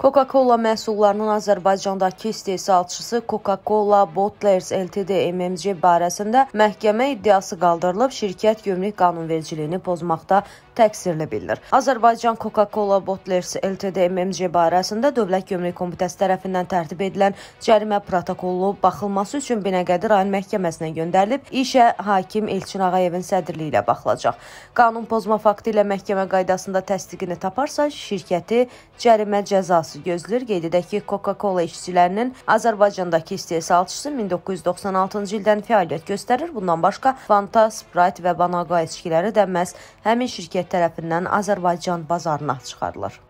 Coca-Cola məhsullarının Azərbaycandakı istehsalçısı Coca-Cola Bottlers Ltd MMC barəsində məhkəmə iddiası qaldırılıb, şirkət gömrük qanunvericiliyini pozmaqda təqsirli bilinir. Azərbaycan Coca-Cola Bottlers Ltd MMC barəsində Dövlət Gömrük Komitəsi tərəfindən tərtib edilən cərimə protokolu baxılması üçün Binəqədi rayon məhkəməsinə göndərilib, işə hakim Elçin Ağayevin sədrliyi ilə baxılacaq. Qanun pozma faktı ilə məhkəmə qaydasında təsdiqini taparsa, şirkəti cərimə cəzası icrası gözləyir. Qeyd edək ki, Coca-Cola işçilərinin Azərbaycandakı istehsalçısı 1996-cı ildən fəaliyyət göstərir. Bundan başqa Fanta, Sprite və Banaqa içkiləri də məhz həmin şirkət tərəfindən Azərbaycan bazarına çıxarılır.